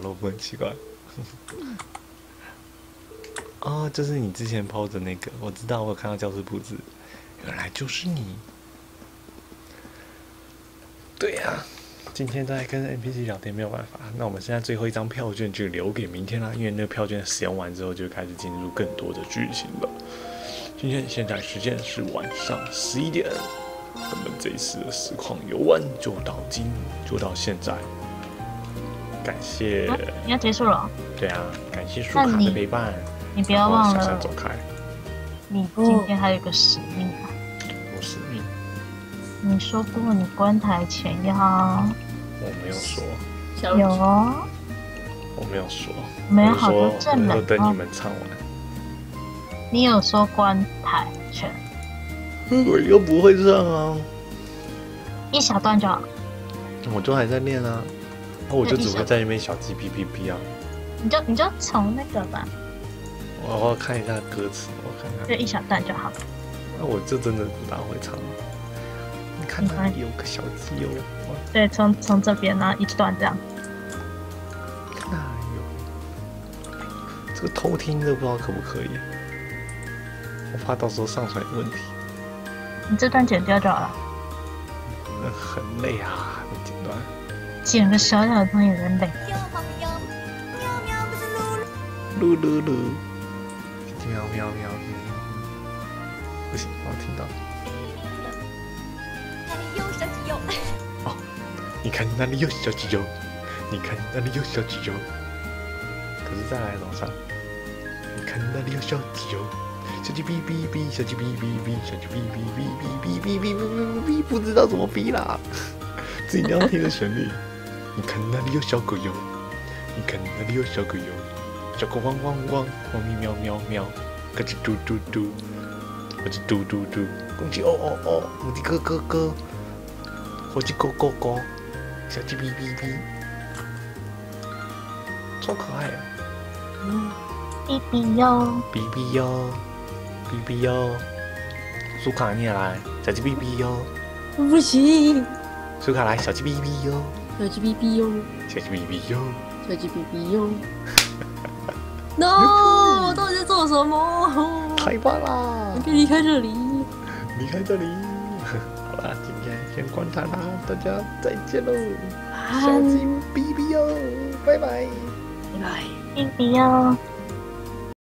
萝卜很奇怪。哦，就是你之前抛的那个，我知道，我有看到教室布置，原来就是你。对呀，今天在跟 NPC 聊天没有办法，那我们现在最后一张票券就留给明天啦，因为那个票券使用完之后就开始进入更多的剧情了。今天现在时间是晚上十一点，我们这一次的实况游玩就到今就到现在，感谢。你要结束了？对啊，感谢舒卡的陪伴。你不要忘了，走开。你今天还有个使命啊！我使命？你说过你关台前要……我没有说。有哦。我没有说。没有好多正门。等你们唱完。你有说关台前？我又不会唱啊。一小段就好。我都还在练啊，那我就只会在那边小鸡哔哔哔啊。你就你就从那个吧，我要看一下歌词，我看看，就一小段就好。那我这真的不大会唱。你看哪里有个小鸡哦？对，从从这边然后一段这样。那有？这个偷听的不知道可不可以？我怕到时候上传有问题。你这段剪掉就好了。那很累啊，剪断。捡个小小的东西有点累。噜噜噜，喵喵喵！不行，我听到。哦，你看那里有小鸡肉，你看那里有小鸡肉。可是再来楼上，你看那里有小鸡肉，小鸡哔哔哔，小鸡哔哔哔，小鸡哔哔哔哔哔哔哔哔哔，不知道怎么哔啦。自己要听的旋律。你看那里有小狗哟，你看那里有小狗哟。小狗汪汪汪，猫咪喵喵喵，咯吱嘟嘟嘟，火鸡嘟嘟嘟，公鸡哦哦哦，母鸡咯咯咯，火鸡咯咯咯，小鸡哔哔哔，超可爱。嗯，哔哔哟，哔哔哟，哔哔哟，苏卡你也来，小鸡哔哔哟。不行。苏卡来，小鸡哔哔哟，小鸡哔哔哟，小鸡哔哔哟，小鸡哔哔哟。No，我到底在做什么？太棒啦！你可以离开这里，离开这里。好啦，今天先关台啦，大家再见喽！小心 B B 哟，拜拜，拜拜，B B 哟。